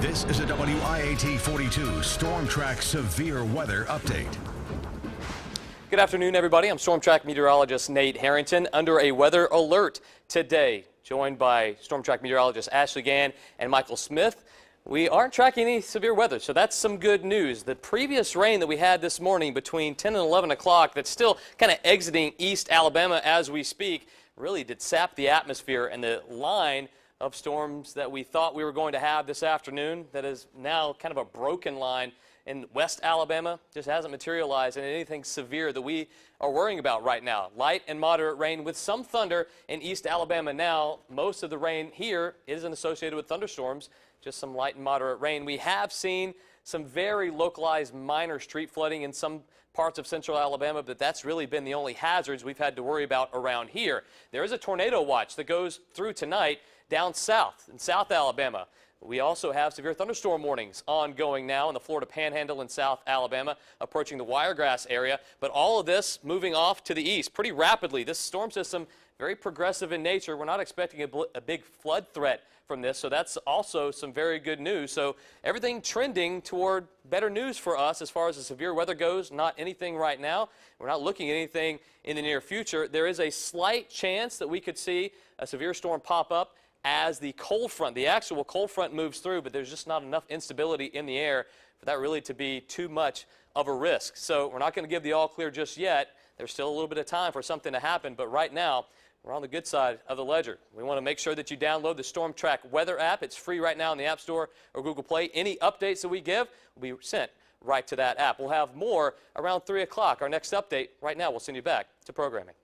This is a WIAT 42 Storm Track Severe Weather Update. Good afternoon, everybody. I'm Storm Track meteorologist Nate Harrington under a weather alert today, joined by Storm Track meteorologist Ashley Gann and Michael Smith. We aren't tracking any severe weather, so that's some good news. The previous rain that we had this morning between 10 and 11 o'clock that's still kind of exiting East Alabama as we speak really did sap the atmosphere and the line of storms that we thought we were going to have this afternoon that is now kind of a broken line in West Alabama just hasn't materialized in anything severe that we are worrying about right now. Light and moderate rain with some thunder in East Alabama now. Most of the rain here isn't associated with thunderstorms just some light and moderate rain. We have seen some very localized minor street flooding in some parts of central Alabama, but that's really been the only hazards we've had to worry about around here. There is a tornado watch that goes through tonight down south in South Alabama. We also have severe thunderstorm warnings ongoing now in the Florida Panhandle in South Alabama, approaching the Wiregrass area. But all of this moving off to the east pretty rapidly. This storm system very progressive in nature. We're not expecting a, a, big flood threat from this, so that's also some very good news. So everything trending toward better news for us as far as the severe weather goes. Not anything right now. We're not looking at anything in the near future. There is a slight chance that we could see a severe storm pop up as the cold front, the actual cold front moves through, but there's just not enough instability in the air for that really to be too much of a risk. So we're not going to give the all clear just yet. There's still a little bit of time for something to happen, but right now, we're on the good side of the ledger. We want to make sure that you download the Storm Track weather app. It's free right now in the App Store or Google Play. Any updates that we give will be sent right to that app. We'll have more around 3 o'clock. Our next update right now, we'll send you back to programming.